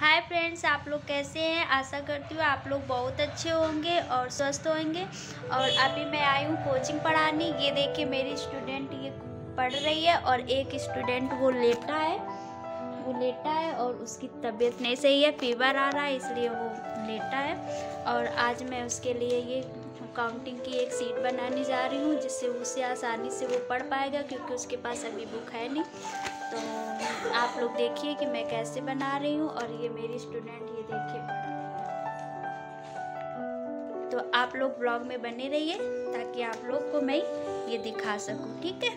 Hi friends आप लोग कैसे हैं? आशा करती हूँ आप लोग बहुत अच्छे होंगे और स्वस्थ होंगे। और अभी मैं आई हूँ कोचिंग पढ़ाने। ये देखिए मेरी स्टूडेंट ये पढ़ रही है और एक स्टूडेंट वो लेटा है। वो लेटा है और उसकी तबीयत नहीं सही है फीवर आ रहा है, इसलिए वो लेटा है। और आज मैं उसके लिए ये काउंटिंग की एक सीट बनाने जा रही हूँ, जिससे उसे आसानी से वो पढ़ पाएगा, क्योंकि उसके पास अभी बुक है नहीं। तो आप लोग देखिए कि मैं कैसे बना रही हूँ और ये मेरी स्टूडेंट ये देखिए। तो आप लोग ब्लॉग में बने रहिए ताकि आप लोग को मैं ये दिखा सकूँ, ठीक है?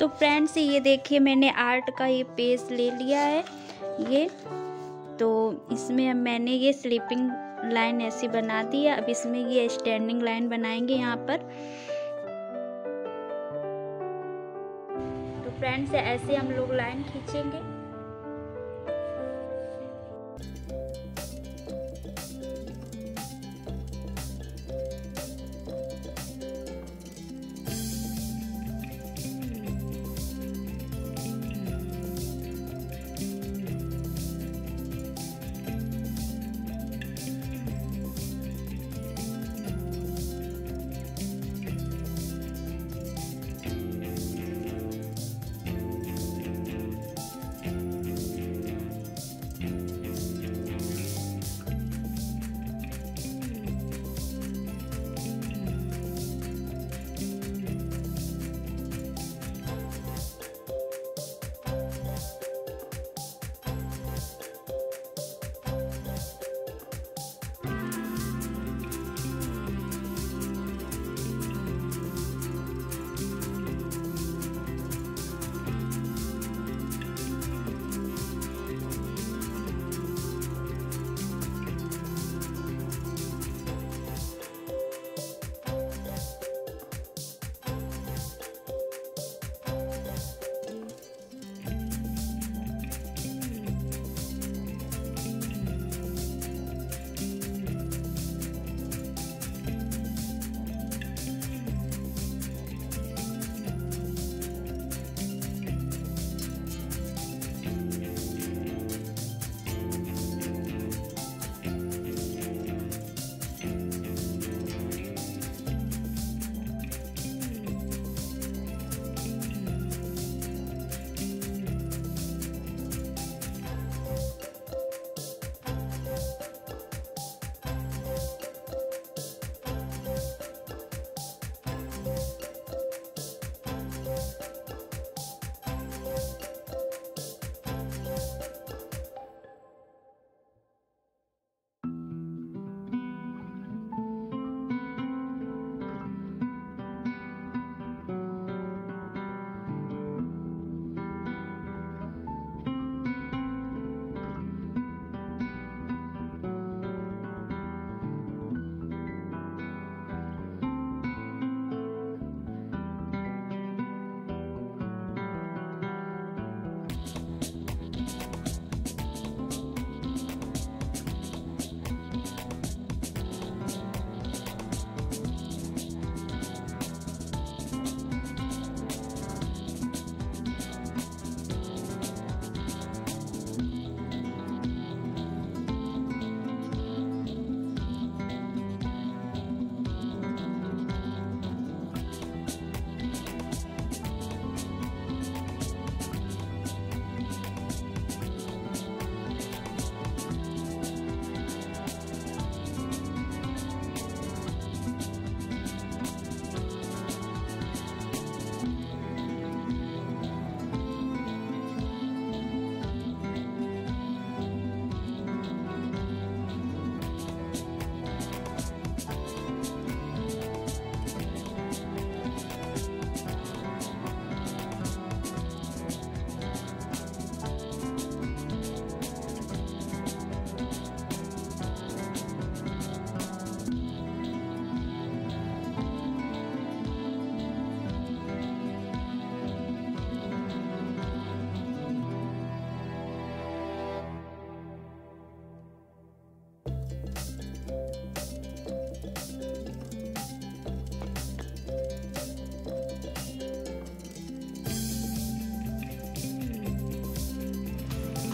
तो फ्रेंड्स ये देखिए मैंने आर्ट का ये पेज ले लिया है, ये। तो इसमें मैंने ये स्लीपिंग लाइन ऐसी बना दी है। अब इसमें ये स्टैंडिंग लाइन बनाएँगे यहाँ पर। फ्रेंड से ऐसे हम लोग लाइन खींचेंगे।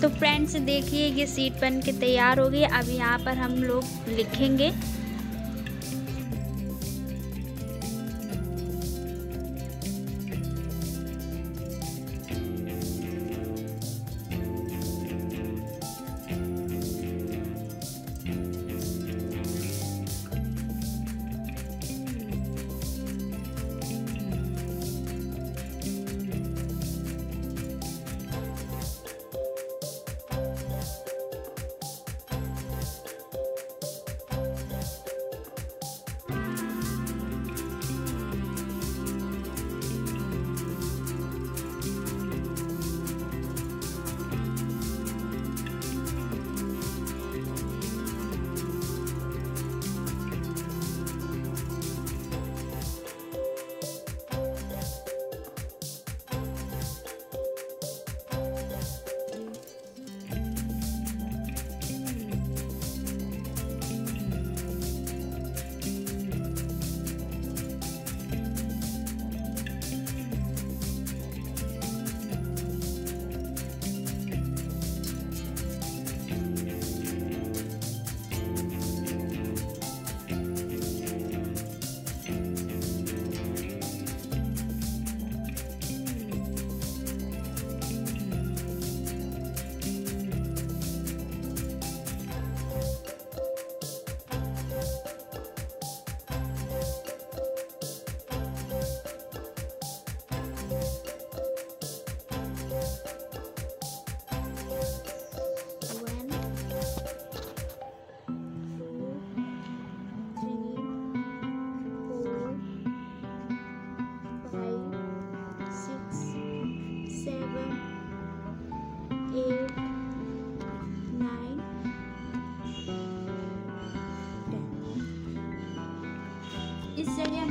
तो फ्रेंड्स देखिए, ये सीट बन के तैयार हो गई। अब यहाँ पर हम लोग लिखेंगे।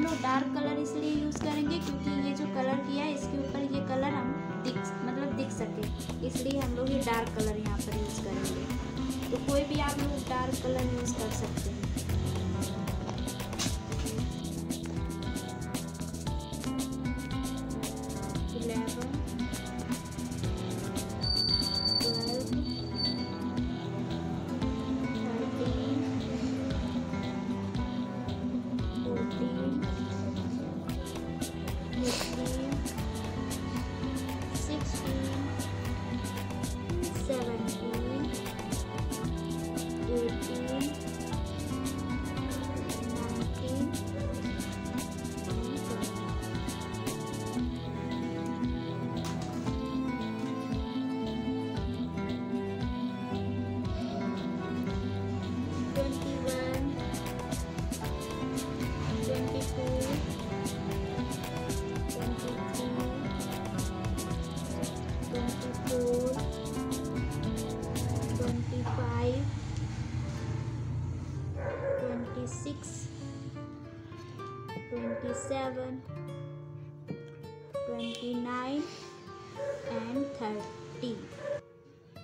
हम लोग डार्क कलर इसलिए यूज़ करेंगे क्योंकि ये जो कलर किया है, इसके ऊपर ये कलर हम दिख मतलब दिख सके। इसलिए हम लोग ये डार्क कलर यहाँ पर यूज़ करेंगे। तो कोई भी आप लोग डार्क कलर यूज़ कर सकते हैं। एंड थर्टी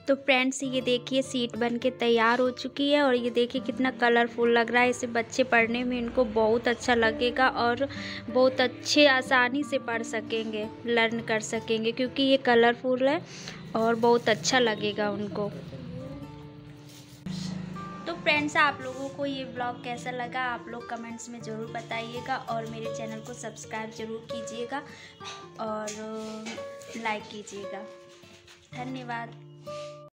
तो फ्रेंड्स ये देखिए सीट बन के तैयार हो चुकी है और ये देखिए कितना कलरफुल लग रहा है। इसे बच्चे पढ़ने में इनको बहुत अच्छा लगेगा और बहुत अच्छे आसानी से पढ़ सकेंगे लर्न कर सकेंगे, क्योंकि ये कलरफुल है और बहुत अच्छा लगेगा उनको। फ्रेंड्स, आप लोगों को ये ब्लॉग कैसा लगा, आप लोग कमेंट्स में ज़रूर बताइएगा और मेरे चैनल को सब्सक्राइब ज़रूर कीजिएगा और लाइक कीजिएगा। धन्यवाद।